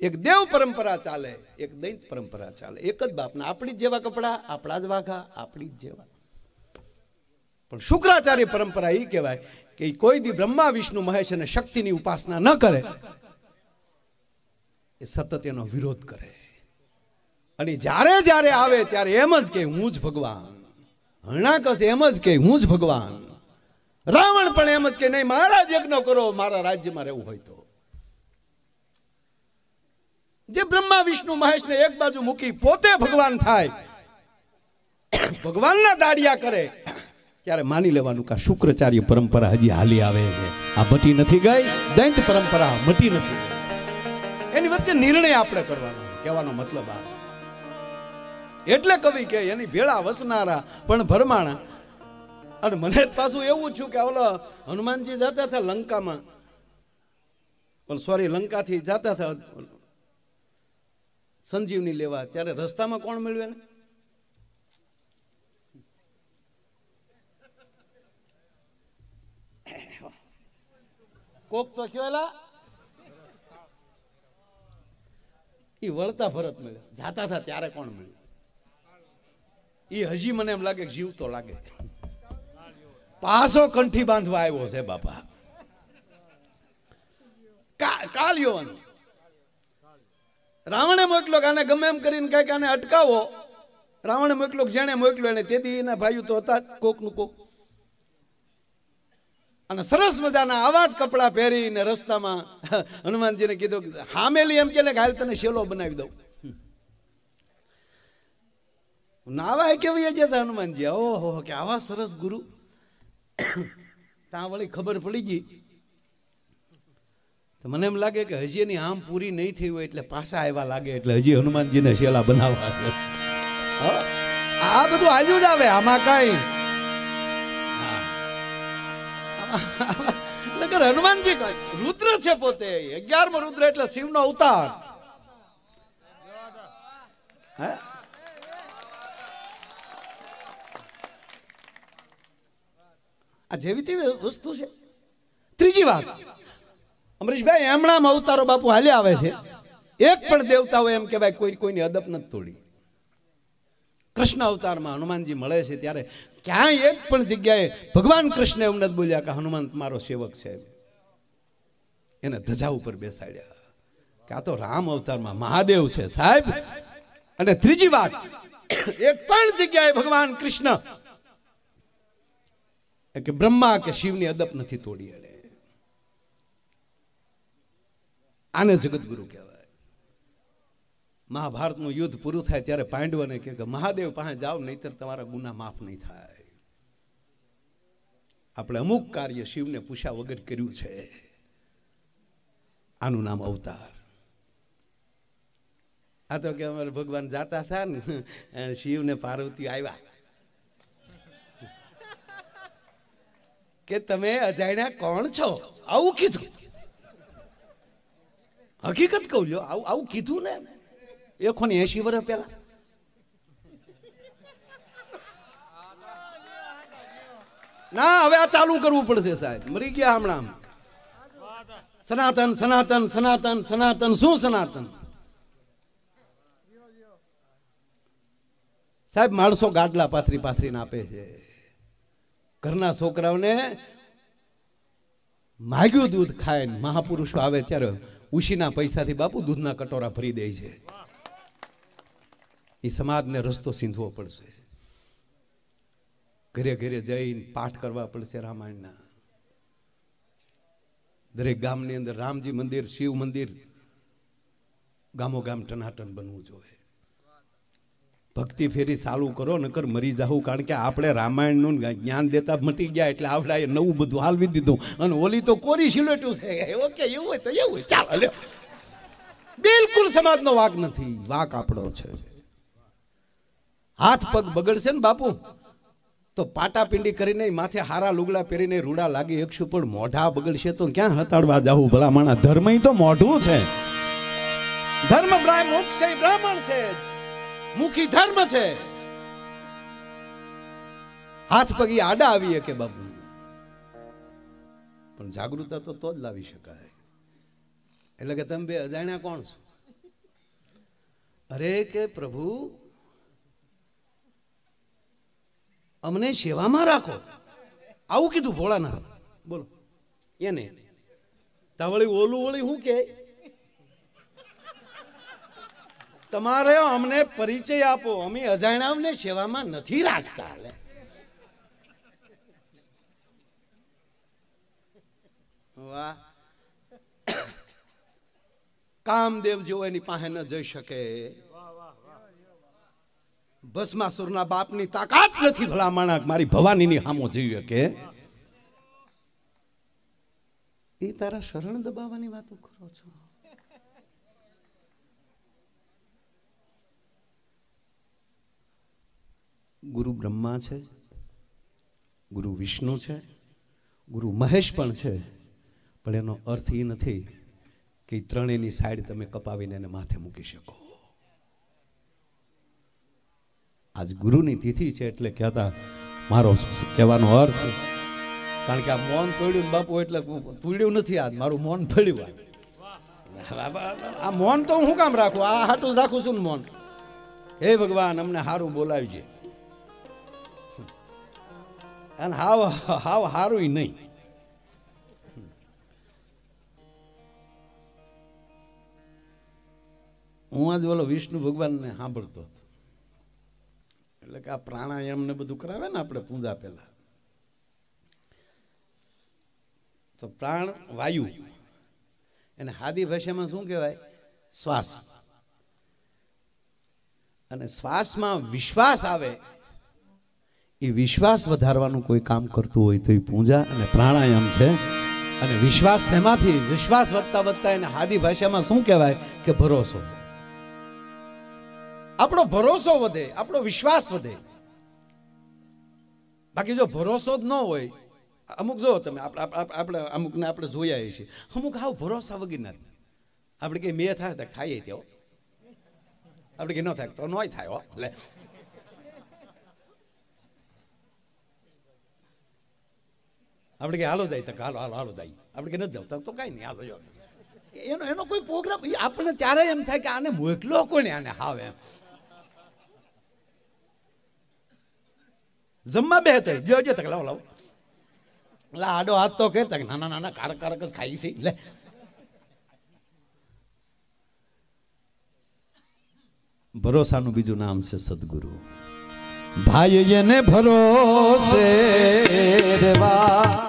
એક દેવ પરંપરા ચાલે, એક દૈત પરંપરા ચાલે. એક જ બાપના, આપણી જ જેવા કપડા, આપણા જ વાઘા, આપણી જ જેવા. પણ શુક્રાચાર્ય પરંપરા એ કહેવાય કે કોઈ દી બ્રહ્મા, વિષ્ણુ, મહેશ અને શક્તિની ઉપાસના ન કરે. એ સતત એનો વિરોધ કરે. અને જ્યારે જ્યારે આવે ત્યારે એમ જ કે હું જ ભગવાન. હણાકસ એમ જ કે હું જ ભગવાન. રાવણ પણ એમ જ કે, નહીં મારા જ યજ્ઞ કરો, મારા રાજ્યમાં રહેવું હોય તો. જે બ્રહ્મા, વિષ્ણુ, મહેશને એક બાજુ મૂકી પોતે ભગવાન થાય, ભગવાનના દાડિયા કરે, ત્યારે માની લેવાનું કે શુક્રાચાર્ય પરંપરા હજી હાલી આવે છે. આ મટી નથી ગઈ, દૈત પરંપરા મટી નથી એની વચ્ચે નિર્ણય આપણે કરવાનો કહેવાનો મતલબ આ એટલે કવિ કે, એની ભેળા વસનારા, પણ ભરમાણા. અને મને પાછું એવું છું કે ઓલો હનુમાનજી જતા હતા લંકામાં. સોરી, લંકાથી જતા હતા સંજીવની લેવા. ત્યારે રસ્તામાં કોણ મેળવે ને કોક તો કહેલા એ વળતા ભરત મળ્યો. જાતા હતા ત્યારે કોણ મળ્યું? એ હજી મને એમ લાગે કે જીવતો લાગે. પાસો કંઠી બાંધવા આવ્યો છે બાપા. કા- કાલિયોન. રાવણે મોકલો કે આને ગમે એમ કરીને કંઈક આને અટકાવો. રાવણે મોકલો જેણે મોકલો એને તેથી એના ભાઈઓ તો હતા કોકનું કોક. અને સરસ મજાના આવા જ કપડાં પહેરીને રસ્તામાં હનુમાનજીને કીધું હામેલી એમ કે હાલ તને શેલો બનાવી દઉં. નાવા કેવી જતા હનુમાનજી? ઓહો, કે આવા સરસ ગુરુ. ત્યાં વળી ખબર પડી ગઈ તો મને એમ લાગે કે હજી એની આમ પૂરી નહીં થઈ હોય એટલે પાછા આવ્યા લાગે એટલે હજી હનુમાનજીને શેલા બનાવવા. આ બધું હાલ્યું જ આવે, આમાં કાંઈ. હનુમાનજી રુદ્ર છે પોતે. અગિયારમો રુદ્ર એટલે શિવનો અવતાર. હે? આ જેવી તેવી વસ્તુ છે? ત્રીજી વાત. અમરીશભાઈ એમણામ અવતારો બાપુ હાલ્યા આવે છે. એક પણ દેવતાઓ એમ કહેવાય કોઈ કોઈની અદબ નથી તોડી. કૃષ્ણ અવતારમાં હનુમાનજી મળે છે ત્યારે ક્યાંય એક પણ જગ્યાએ ભગવાન કૃષ્ણ એમ નથી બોલ્યા કે હનુમાન મારો સેવક છે એને ધજા ઉપર બેસાડ્યા. કે આ તો રામ અવતારમાં મહાદેવ છે સાહેબ. અને ત્રીજી વાત, એક પણ જગ્યાએ ભગવાન કૃષ્ણ કે બ્રહ્મા કે શિવની અદબ નથી તોડી એને આને જગતગુરુ કહેવાય. મહાભારતનું યુદ્ધ પૂરું થાય ત્યારે પાંડવને કહે કે, મહાદેવ પાસે જાઓ, નહીતર તમારા ગુના માફ નહીં થાય. આપણે અમુક કાર્ય શિવને પૂછ્યા વગર કર્યું છે. આનું નામ અવતાર. આ તો કે અમારે ભગવાન જાતા હતા ને શિવ ને પાર્વતી આવ્યા. કે તમે અજાણ્યા કોણ છો? આવું કીધું. હકીકત કહું લ્યો, આવું આવું કીધું ને એકો ને એસી વર્ષ પહેલા. ના, હવે આ ચાલુ કરવું પડશે સાહેબ. મરી ગયા હમણાં સનાતન સનાતન સનાતન સનાતન, શું સનાતન? સાહેબ, માણસો ગાડલા પાથરી પાથરીને આપે છે. ઘરના છોકરાઓને માગ્યું દૂધ ખાય મહાપુરુષો આવે ત્યારે ઉશીના પૈસાથી બાપુ દૂધના કટોરા ભરી દે છે. એ સમાજને રસ્તો સીંધવો પડશે. ઘરે ઘરે જઈને પાઠ કરવા પડશે રામાયણના. દરેક ગામની અંદર રામજી મંદિર, શિવ મંદિર ગામો ગામ ટનાટન બનવું જોઈએ. ભક્તિ ફેરી ચાલુ કરો, નકર મરી જાવું કારણ કે આપણે રામાયણનું જ્ઞાન દેતા મટી ગયા એટલે આવડાએ નવું બધું હાલવી દીધું. અને ઓલી તો કોરી સિલેટું છે. ઓકે, એવું હોય તો એવું હોય. ચાલો, લ્યો. બિલકુલ સમાજનો વાક નથી. વાક આપણો છે. હાથ પગ બગડશે ને બાપુ? તો પાટાપિંડી કરીને માથે હારા લુગડા પહેરીને રૂડા લાગી એકશું પણ મોઢા બગડશે તો ક્યાં હતાડવા જાવું ભલા માણા ધર્મ તો મોઢું છે. ધર્મ બ્રાહ્મણ છે બ્રાહ્મણ છે. મુખી ધર્મ છે. હાથ પગી આડા આવીએ કે બાપુ. પણ જાગૃતતા તો તો જ લાવી શકાય. એટલે કે તમે બે અજાણ્યા કોણ છો? અરે કે પ્રભુ, અમને સેવામાં રાખો. આવું કીધું ભોળાના બોલો. એને. તવળી ઓલું વળી શું કે? તમારે અમને પરિચય આપો. અમે અજાણ્યાઓને સેવામાં નથી રાખતા, લે. વાહ. કામદેવ જેવો એની પાસે ન જઈ શકે. ભસ્માસુરના બાપની તાકાત નથી ભલા મારી ભવાનીની હામો જઈ શકે. એ તારા શરણ દબાવવાની વાતો કરો છો? ગુરુ બ્રહ્મા છે, ગુરુ વિષ્ણુ છે, ગુરુ મહેશ પણ છે, પણ એનો અર્થ એ નથી કે ત્રણેયની સાઈડ તમે કપાવીને એને માથે મૂકી શકો. આજ ગુરુની તિથિ છે એટલે કહેતા મારો કહેવાનો અર્થ, કારણ કે આ મૌન તોડ્યું બાપુ એટલે તોડ્યું નથી આજ, મારું મૌન ફળ્યું આ. મૌન તો હું કામ રાખું? આ હાટું રાખું છું ને મૌન. હે ભગવાન, અમને સારું બોલાવજે. અને હાવ હાવ હારું નહીં હું આજ ઓલો વિષ્ણુ ભગવાનને સાંભળતો હતો. એટલે કે આ પ્રાણાયામ ને બધું કરાવે ને આપણે પૂજા પહેલા. તો પ્રાણ, વાયુ. એને હાદી ભાષામાં શું કહેવાય? શ્વાસ. અને શ્વાસમાં વિશ્વાસ આવે એ વિશ્વાસ વધારવાનું કોઈ કામ કરતું હોય તો એ પૂજા અને પ્રાણાયામ છે. અને વિશ્વાસ શેમાંથી? વિશ્વાસ વધતા વધતા એને હાદી ભાષામાં શું કહેવાય? કે ભરોસો. આપણો ભરોસો વધે, આપણો વિશ્વાસ વધે. બાકી જો ભરોસો જ ન હોય, અમુક જો તમે આપણે અમુકને આપણે જોયા છીએ. અમુક આવ ભરોસા વગરના આપણે કે મેં થાય થાય તેઓ આપણે કે ન થાય તો નોય થાય હો. આપણે કે હાલો જાય તક હાલો હાલો હાલો જાય. આપણે કે નથી જાવ તો- કાંઈ નહીં, હાલો જો એનો એનો કોઈ પ્રોગ્રામ આપણને ત્યારે એમ થાય કે આને મોકલો કોને આને હાવે એમ. જમવા બે તો જો જો, તક લાવો લાવો. એટલે આડો હાથ તો કે, તક નાના નાના કારક કારક જ ખાઈ છે એટલે ભરોસાનું બીજું નામ છે સદગુરુ. ભાઈ એને ભરોસે રેવા.